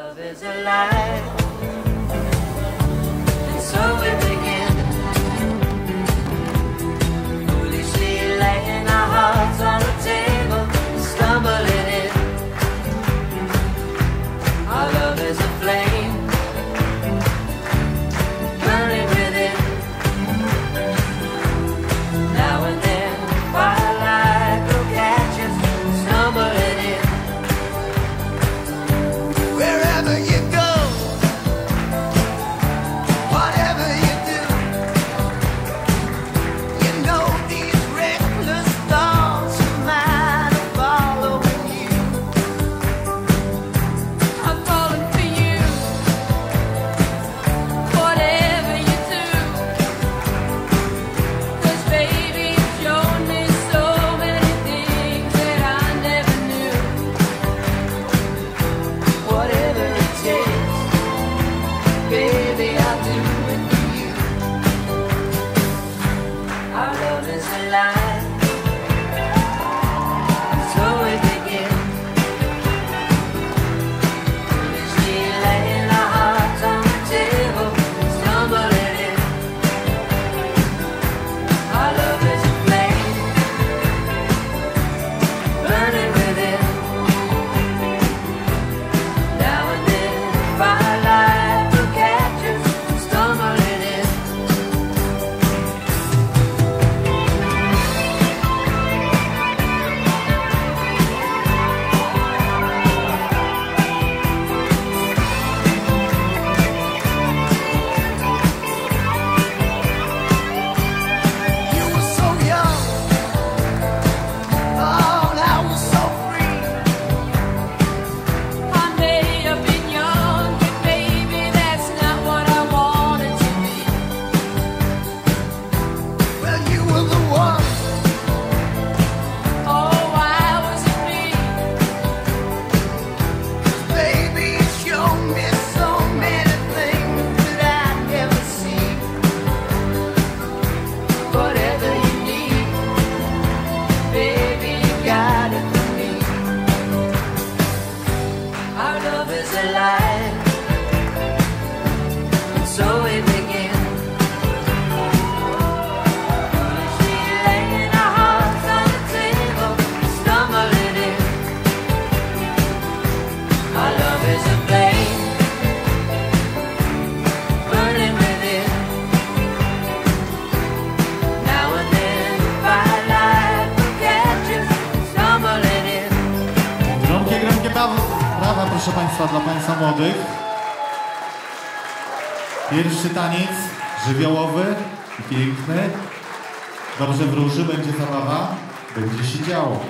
Love is alive. la Brawa, brawa proszę Państwa dla Państwa młodych. Pierwszy taniec żywiołowy i piękny. Dobrze wróży, będzie zabawa, będzie się działo.